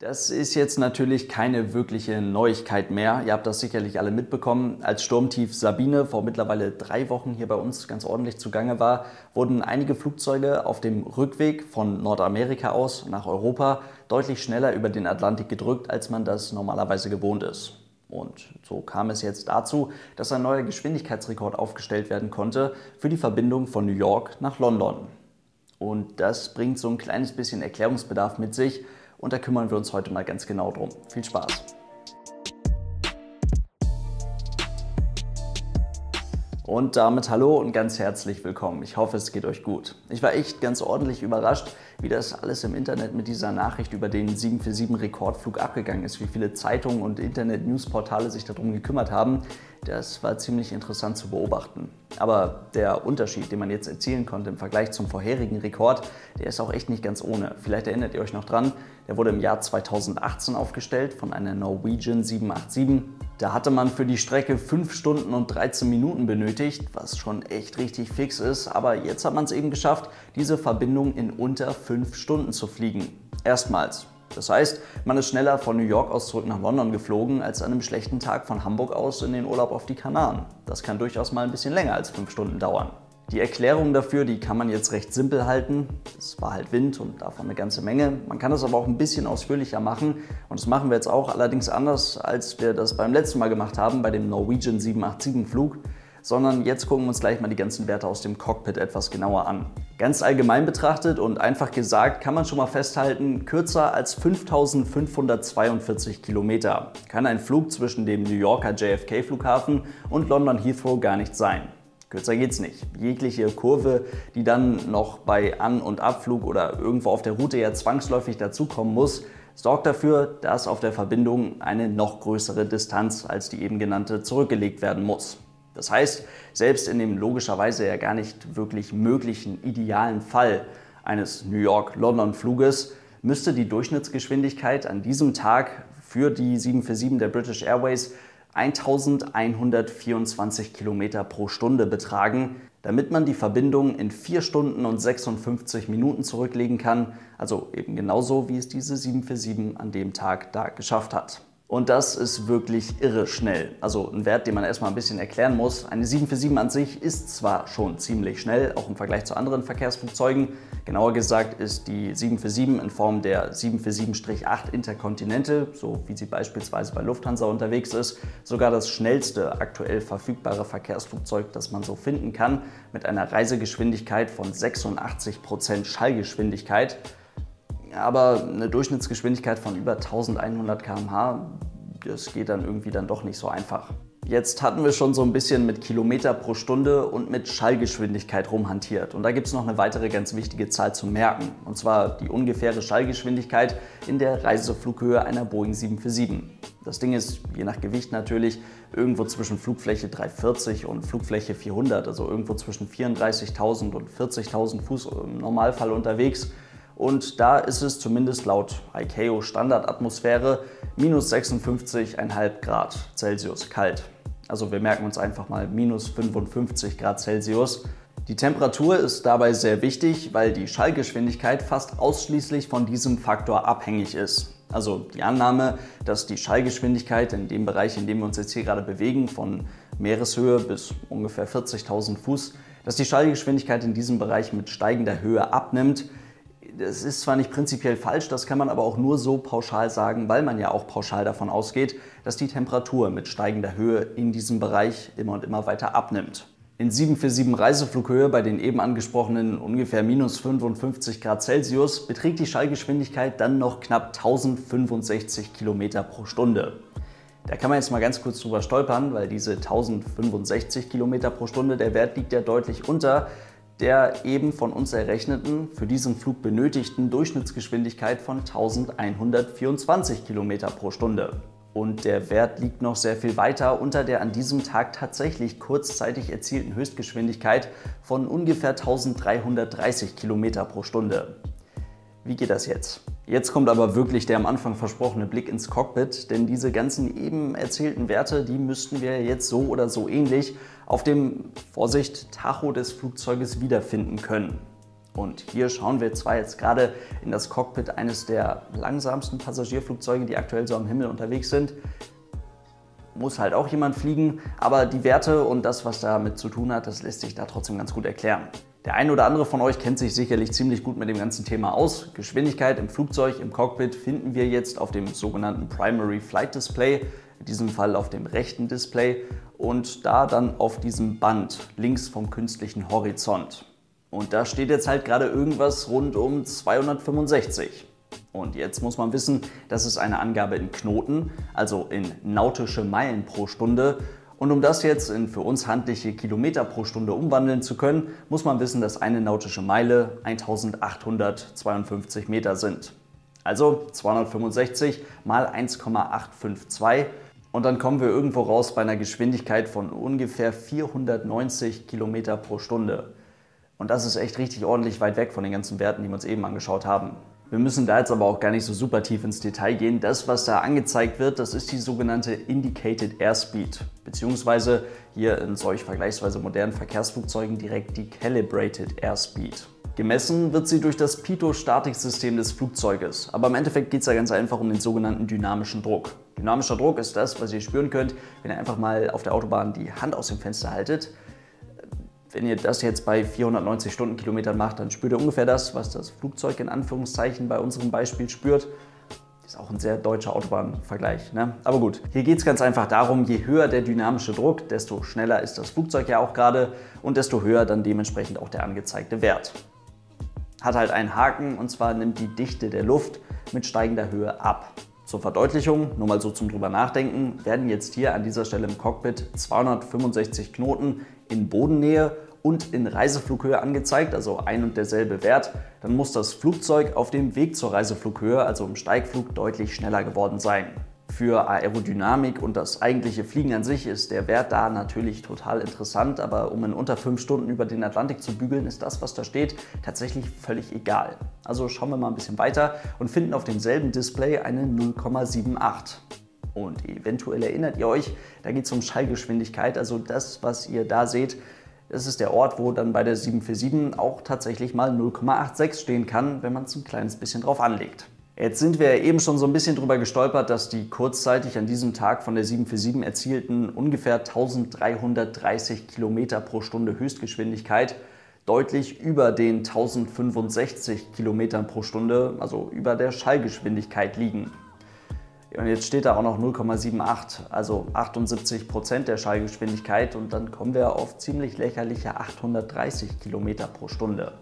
Das ist jetzt natürlich keine wirkliche Neuigkeit mehr. Ihr habt das sicherlich alle mitbekommen. Als Sturmtief Sabine vor mittlerweile drei Wochen hier bei uns ganz ordentlich zugange war, wurden einige Flugzeuge auf dem Rückweg von Nordamerika aus nach Europa deutlich schneller über den Atlantik gedrückt, als man das normalerweise gewohnt ist. Und so kam es jetzt dazu, dass ein neuer Geschwindigkeitsrekord aufgestellt werden konnte für die Verbindung von New York nach London. Und das bringt so ein kleines bisschen Erklärungsbedarf mit sich und da kümmern wir uns heute mal ganz genau drum. Viel Spaß! Und damit hallo und ganz herzlich willkommen. Ich hoffe, es geht euch gut. Ich war echt ganz ordentlich überrascht, wie das alles im Internet mit dieser Nachricht über den 747-Rekordflug abgegangen ist, wie viele Zeitungen und Internet-Newsportale sich darum gekümmert haben. Das war ziemlich interessant zu beobachten. Aber der Unterschied, den man jetzt erzielen konnte im Vergleich zum vorherigen Rekord, der ist auch echt nicht ganz ohne. Vielleicht erinnert ihr euch noch dran, der wurde im Jahr 2018 aufgestellt von einer Norwegian 787. Da hatte man für die Strecke 5 Stunden und 13 Minuten benötigt, was schon echt richtig fix ist. Aber jetzt hat man es eben geschafft, diese Verbindung in unter 5 Stunden zu fliegen. Erstmals. Das heißt, man ist schneller von New York aus zurück nach London geflogen, als an einem schlechten Tag von Hamburg aus in den Urlaub auf die Kanaren. Das kann durchaus mal ein bisschen länger als fünf Stunden dauern. Die Erklärung dafür, die kann man jetzt recht simpel halten. Es war halt Wind und davon eine ganze Menge. Man kann das aber auch ein bisschen ausführlicher machen und das machen wir jetzt auch, allerdings anders, als wir das beim letzten Mal gemacht haben, bei dem Norwegian 787 Flug sondern jetzt gucken wir uns gleich mal die ganzen Werte aus dem Cockpit etwas genauer an. Ganz allgemein betrachtet und einfach gesagt kann man schon mal festhalten, kürzer als 5542 Kilometer kann ein Flug zwischen dem New Yorker JFK Flughafen und London Heathrow gar nicht sein. Kürzer geht's nicht. Jegliche Kurve, die dann noch bei An- und Abflug oder irgendwo auf der Route ja zwangsläufig dazukommen muss, sorgt dafür, dass auf der Verbindung eine noch größere Distanz als die eben genannte zurückgelegt werden muss. Das heißt, selbst in dem logischerweise ja gar nicht wirklich möglichen idealen Fall eines New York-London-Fluges müsste die Durchschnittsgeschwindigkeit an diesem Tag für die 747 der British Airways 1124 km pro Stunde betragen, damit man die Verbindung in 4 Stunden und 56 Minuten zurücklegen kann, also eben genauso wie es diese 747 an dem Tag da geschafft hat. Und das ist wirklich irre schnell. Also ein Wert, den man erstmal ein bisschen erklären muss. Eine 747 an sich ist zwar schon ziemlich schnell, auch im Vergleich zu anderen Verkehrsflugzeugen. Genauer gesagt ist die 747 in Form der 747-8 Interkontinente, so wie sie beispielsweise bei Lufthansa unterwegs ist, sogar das schnellste aktuell verfügbare Verkehrsflugzeug, das man so finden kann, mit einer Reisegeschwindigkeit von 86% Schallgeschwindigkeit aber eine Durchschnittsgeschwindigkeit von über 1100 km/h, das geht dann irgendwie dann doch nicht so einfach. Jetzt hatten wir schon so ein bisschen mit Kilometer pro Stunde und mit Schallgeschwindigkeit rumhantiert. Und da gibt es noch eine weitere ganz wichtige Zahl zu merken. Und zwar die ungefähre Schallgeschwindigkeit in der Reiseflughöhe einer Boeing 747. Das Ding ist, je nach Gewicht natürlich, irgendwo zwischen Flugfläche 340 und Flugfläche 400, also irgendwo zwischen 34.000 und 40.000 Fuß im Normalfall unterwegs. Und da ist es zumindest laut ICAO Standardatmosphäre minus 56,5 Grad Celsius kalt. Also wir merken uns einfach mal minus 55 Grad Celsius. Die Temperatur ist dabei sehr wichtig, weil die Schallgeschwindigkeit fast ausschließlich von diesem Faktor abhängig ist. Also die Annahme, dass die Schallgeschwindigkeit in dem Bereich, in dem wir uns jetzt hier gerade bewegen, von Meereshöhe bis ungefähr 40.000 Fuß, dass die Schallgeschwindigkeit in diesem Bereich mit steigender Höhe abnimmt, das ist zwar nicht prinzipiell falsch, das kann man aber auch nur so pauschal sagen, weil man ja auch pauschal davon ausgeht, dass die Temperatur mit steigender Höhe in diesem Bereich immer und immer weiter abnimmt. In 747 Reiseflughöhe bei den eben angesprochenen ungefähr minus 55 Grad Celsius beträgt die Schallgeschwindigkeit dann noch knapp 1065 Kilometer pro Stunde. Da kann man jetzt mal ganz kurz drüber stolpern, weil diese 1065 Kilometer pro Stunde, der Wert liegt ja deutlich unter der eben von uns errechneten, für diesen Flug benötigten Durchschnittsgeschwindigkeit von 1124 km pro Stunde. Und der Wert liegt noch sehr viel weiter unter der an diesem Tag tatsächlich kurzzeitig erzielten Höchstgeschwindigkeit von ungefähr 1330 km pro Stunde. Wie geht das jetzt? Jetzt kommt aber wirklich der am Anfang versprochene Blick ins Cockpit, denn diese ganzen eben erzählten Werte, die müssten wir jetzt so oder so ähnlich auf dem, Vorsicht, Tacho des Flugzeuges wiederfinden können. Und hier schauen wir zwar jetzt gerade in das Cockpit eines der langsamsten Passagierflugzeuge, die aktuell so am Himmel unterwegs sind. Muss halt auch jemand fliegen, aber die Werte und das, was damit zu tun hat, das lässt sich da trotzdem ganz gut erklären. Der eine oder andere von euch kennt sich sicherlich ziemlich gut mit dem ganzen Thema aus. Geschwindigkeit im Flugzeug, im Cockpit finden wir jetzt auf dem sogenannten Primary Flight Display, in diesem Fall auf dem rechten Display und da dann auf diesem Band links vom künstlichen Horizont. Und da steht jetzt halt gerade irgendwas rund um 265. Und jetzt muss man wissen, das ist eine Angabe in Knoten, also in nautische Meilen pro Stunde. Und um das jetzt in für uns handliche Kilometer pro Stunde umwandeln zu können, muss man wissen, dass eine nautische Meile 1852 Meter sind. Also 265 mal 1,852 und dann kommen wir irgendwo raus bei einer Geschwindigkeit von ungefähr 490 Kilometer pro Stunde. Und das ist echt richtig ordentlich weit weg von den ganzen Werten, die wir uns eben angeschaut haben. Wir müssen da jetzt aber auch gar nicht so super tief ins Detail gehen. Das, was da angezeigt wird, das ist die sogenannte Indicated Airspeed, beziehungsweise hier in solch vergleichsweise modernen Verkehrsflugzeugen direkt die Calibrated Airspeed. Gemessen wird sie durch das Pitot-Statiksystem des Flugzeuges, aber im Endeffekt geht es ja ganz einfach um den sogenannten dynamischen Druck. Dynamischer Druck ist das, was ihr spüren könnt, wenn ihr einfach mal auf der Autobahn die Hand aus dem Fenster haltet. Wenn ihr das jetzt bei 490 Stundenkilometern macht, dann spürt ihr ungefähr das, was das Flugzeug in Anführungszeichen bei unserem Beispiel spürt. Ist auch ein sehr deutscher Autobahnvergleich. Ne? Aber gut, hier geht es ganz einfach darum, je höher der dynamische Druck, desto schneller ist das Flugzeug ja auch gerade und desto höher dann dementsprechend auch der angezeigte Wert. Hat halt einen Haken und zwar nimmt die Dichte der Luft mit steigender Höhe ab. Zur Verdeutlichung, nur mal so zum drüber nachdenken, werden jetzt hier an dieser Stelle im Cockpit 265 Knoten in Bodennähe und in Reiseflughöhe angezeigt, also ein und derselbe Wert, dann muss das Flugzeug auf dem Weg zur Reiseflughöhe, also im Steigflug, deutlich schneller geworden sein. Für Aerodynamik und das eigentliche Fliegen an sich ist der Wert da natürlich total interessant, aber um in unter fünf Stunden über den Atlantik zu bügeln, ist das, was da steht, tatsächlich völlig egal. Also schauen wir mal ein bisschen weiter und finden auf demselben Display eine 0,78. Und eventuell erinnert ihr euch, da geht es um Schallgeschwindigkeit, also das, was ihr da seht, das ist der Ort, wo dann bei der 747 auch tatsächlich mal 0,86 stehen kann, wenn man es ein kleines bisschen drauf anlegt. Jetzt sind wir eben schon so ein bisschen drüber gestolpert, dass die kurzzeitig an diesem Tag von der 747 erzielten ungefähr 1330 Km pro Stunde Höchstgeschwindigkeit deutlich über den 1065 Km pro Stunde, also über der Schallgeschwindigkeit liegen. Und jetzt steht da auch noch 0,78, also 78 Prozent der Schallgeschwindigkeit und dann kommen wir auf ziemlich lächerliche 830 Kilometer pro Stunde.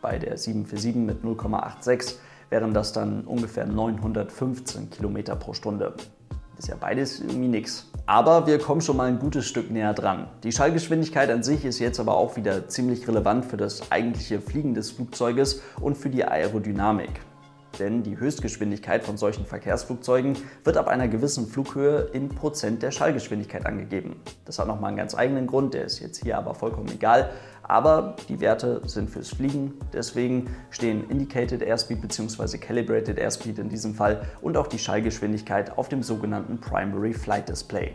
Bei der 747 mit 0,86 wären das dann ungefähr 915 Kilometer pro Stunde. Ist ja beides irgendwie nichts. Aber wir kommen schon mal ein gutes Stück näher dran. Die Schallgeschwindigkeit an sich ist jetzt aber auch wieder ziemlich relevant für das eigentliche Fliegen des Flugzeuges und für die Aerodynamik denn die Höchstgeschwindigkeit von solchen Verkehrsflugzeugen wird ab einer gewissen Flughöhe in Prozent der Schallgeschwindigkeit angegeben. Das hat nochmal einen ganz eigenen Grund, der ist jetzt hier aber vollkommen egal. Aber die Werte sind fürs Fliegen, deswegen stehen Indicated Airspeed bzw. Calibrated Airspeed in diesem Fall und auch die Schallgeschwindigkeit auf dem sogenannten Primary Flight Display.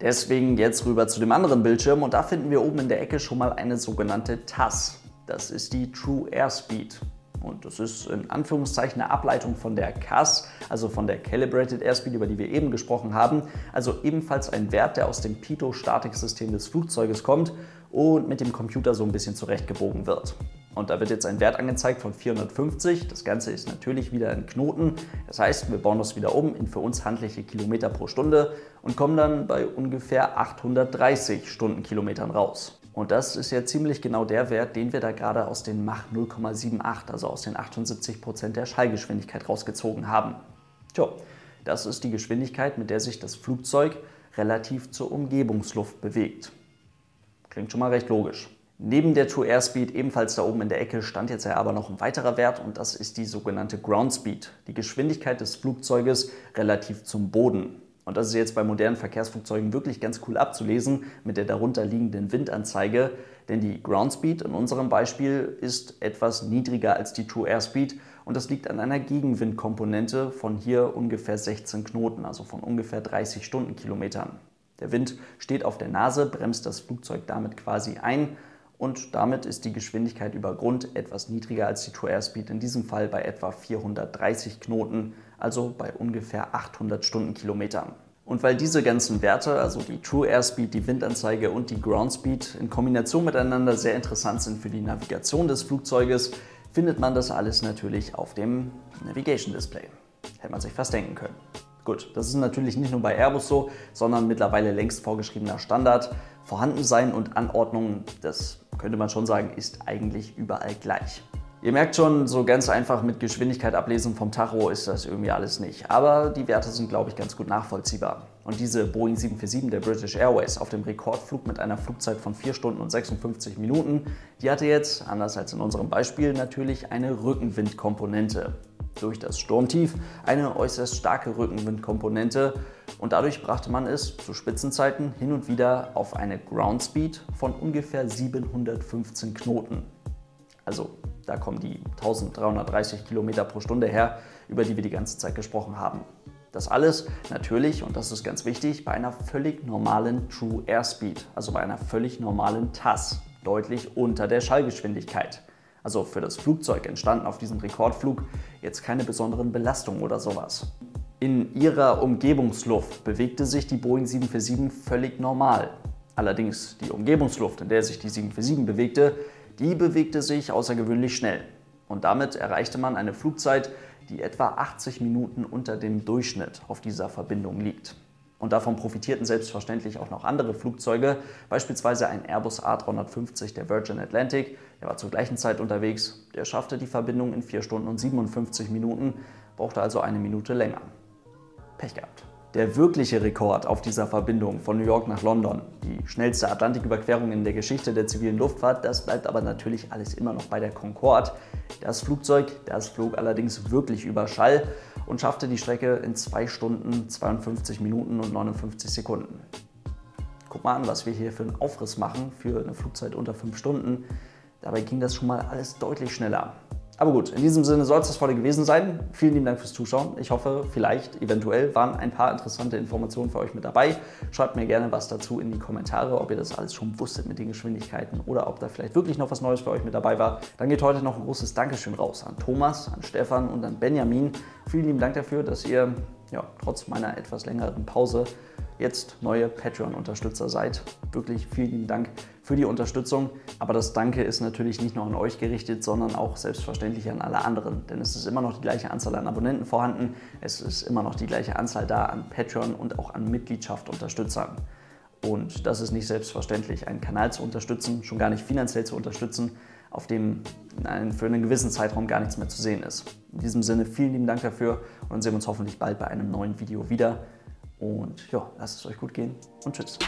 Deswegen jetzt rüber zu dem anderen Bildschirm und da finden wir oben in der Ecke schon mal eine sogenannte TAS. Das ist die True Airspeed. Und das ist in Anführungszeichen eine Ableitung von der CAS, also von der Calibrated Airspeed, über die wir eben gesprochen haben. Also ebenfalls ein Wert, der aus dem Pitot-Statiksystem des Flugzeuges kommt und mit dem Computer so ein bisschen zurechtgebogen wird. Und da wird jetzt ein Wert angezeigt von 450. Das Ganze ist natürlich wieder in Knoten. Das heißt, wir bauen das wieder um in für uns handliche Kilometer pro Stunde und kommen dann bei ungefähr 830 Stundenkilometern raus. Und das ist ja ziemlich genau der Wert, den wir da gerade aus den Mach 0,78, also aus den 78 Prozent der Schallgeschwindigkeit rausgezogen haben. Tja, das ist die Geschwindigkeit, mit der sich das Flugzeug relativ zur Umgebungsluft bewegt. Klingt schon mal recht logisch. Neben der True Airspeed ebenfalls da oben in der Ecke stand jetzt ja aber noch ein weiterer Wert und das ist die sogenannte Ground Speed, die Geschwindigkeit des Flugzeuges relativ zum Boden. Und das ist jetzt bei modernen Verkehrsflugzeugen wirklich ganz cool abzulesen mit der darunter liegenden Windanzeige, denn die Ground Speed in unserem Beispiel ist etwas niedriger als die True Airspeed und das liegt an einer Gegenwindkomponente von hier ungefähr 16 Knoten, also von ungefähr 30 Stundenkilometern. Der Wind steht auf der Nase, bremst das Flugzeug damit quasi ein. Und damit ist die Geschwindigkeit über Grund etwas niedriger als die True Airspeed, in diesem Fall bei etwa 430 Knoten, also bei ungefähr 800 Stundenkilometern. Und weil diese ganzen Werte, also die True Airspeed, die Windanzeige und die Ground Speed, in Kombination miteinander sehr interessant sind für die Navigation des Flugzeuges, findet man das alles natürlich auf dem Navigation Display. Hätte man sich fast denken können. Gut, das ist natürlich nicht nur bei Airbus so, sondern mittlerweile längst vorgeschriebener Standard. Vorhandensein und Anordnung, das könnte man schon sagen, ist eigentlich überall gleich. Ihr merkt schon, so ganz einfach mit Geschwindigkeit ablesen vom Tacho ist das irgendwie alles nicht. Aber die Werte sind, glaube ich, ganz gut nachvollziehbar. Und diese Boeing 747 der British Airways auf dem Rekordflug mit einer Flugzeit von 4 Stunden und 56 Minuten, die hatte jetzt, anders als in unserem Beispiel, natürlich eine Rückenwindkomponente. Durch das Sturmtief eine äußerst starke Rückenwindkomponente und dadurch brachte man es zu Spitzenzeiten hin und wieder auf eine Ground Speed von ungefähr 715 Knoten. Also da kommen die 1330 Kilometer pro Stunde her, über die wir die ganze Zeit gesprochen haben. Das alles natürlich, und das ist ganz wichtig, bei einer völlig normalen True Airspeed, also bei einer völlig normalen TAS, deutlich unter der Schallgeschwindigkeit. Also für das Flugzeug entstanden auf diesem Rekordflug jetzt keine besonderen Belastungen oder sowas. In ihrer Umgebungsluft bewegte sich die Boeing 747 völlig normal. Allerdings die Umgebungsluft, in der sich die 747 bewegte, die bewegte sich außergewöhnlich schnell. Und damit erreichte man eine Flugzeit, die etwa 80 Minuten unter dem Durchschnitt auf dieser Verbindung liegt. Und davon profitierten selbstverständlich auch noch andere Flugzeuge, beispielsweise ein Airbus A350 der Virgin Atlantic, der war zur gleichen Zeit unterwegs, der schaffte die Verbindung in 4 Stunden und 57 Minuten, brauchte also eine Minute länger. Pech gehabt. Der wirkliche Rekord auf dieser Verbindung von New York nach London, die schnellste Atlantiküberquerung in der Geschichte der zivilen Luftfahrt, das bleibt aber natürlich alles immer noch bei der Concorde. Das Flugzeug, das flog allerdings wirklich über Schall und schaffte die Strecke in 2 Stunden, 52 Minuten und 59 Sekunden. Guck mal an, was wir hier für einen Aufriss machen für eine Flugzeit unter 5 Stunden. Dabei ging das schon mal alles deutlich schneller. Aber gut, in diesem Sinne soll es das heute gewesen sein. Vielen lieben Dank fürs Zuschauen. Ich hoffe, vielleicht, eventuell waren ein paar interessante Informationen für euch mit dabei. Schreibt mir gerne was dazu in die Kommentare, ob ihr das alles schon wusstet mit den Geschwindigkeiten oder ob da vielleicht wirklich noch was Neues für euch mit dabei war. Dann geht heute noch ein großes Dankeschön raus an Thomas, an Stefan und an Benjamin. Vielen lieben Dank dafür, dass ihr ja, trotz meiner etwas längeren Pause jetzt neue Patreon-Unterstützer seid. Wirklich vielen Dank für die Unterstützung. Aber das Danke ist natürlich nicht nur an euch gerichtet, sondern auch selbstverständlich an alle anderen. Denn es ist immer noch die gleiche Anzahl an Abonnenten vorhanden. Es ist immer noch die gleiche Anzahl da an Patreon und auch an Mitgliedschaft-Unterstützern. Und das ist nicht selbstverständlich, einen Kanal zu unterstützen, schon gar nicht finanziell zu unterstützen, auf dem für einen gewissen Zeitraum gar nichts mehr zu sehen ist. In diesem Sinne vielen lieben Dank dafür und dann sehen wir uns hoffentlich bald bei einem neuen Video wieder. Und ja, lasst es euch gut gehen und tschüss.